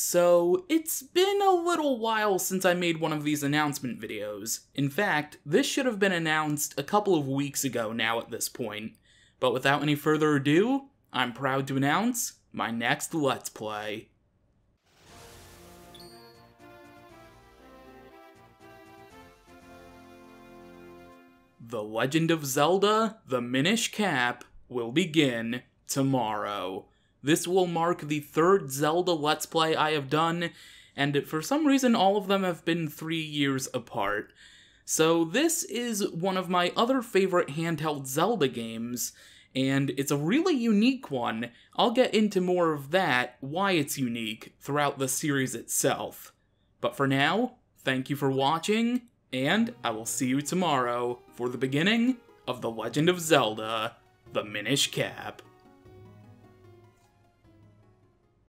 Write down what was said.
So, it's been a little while since I made one of these announcement videos. In fact, this should have been announced a couple of weeks ago now at this point. But without any further ado, I'm proud to announce my next Let's Play. The Legend of Zelda The Minish Cap will begin tomorrow. This will mark the third Zelda Let's Play I have done, and for some reason all of them have been three years apart. So this is one of my other favorite handheld Zelda games, and it's a really unique one. I'll get into more of that, why it's unique, throughout the series itself. But for now, thank you for watching, and I will see you tomorrow for the beginning of The Legend of Zelda, The Minish Cap.